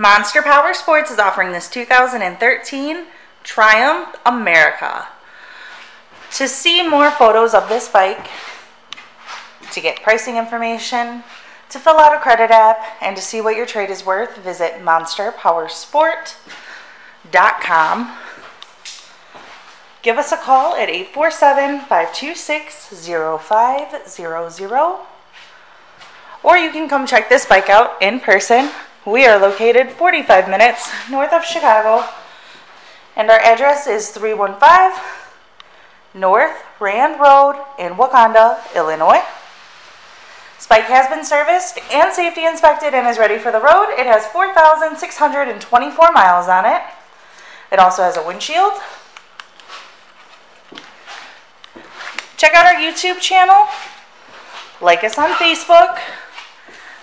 Monster Power Sports is offering this 2013 Triumph America. To see more photos of this bike, to get pricing information, to fill out a credit app, and to see what your trade is worth, visit monsterpowersport.com. Give us a call at 847 526 0500 or you can come check this bike out in person. We are located 45 minutes north of Chicago and our address is 315 North Rand Road in Wauconda, Illinois. Spike has been serviced and safety inspected and is ready for the road. It has 4,624 miles on it. It also has a windshield. Check out our YouTube channel. Like us on Facebook.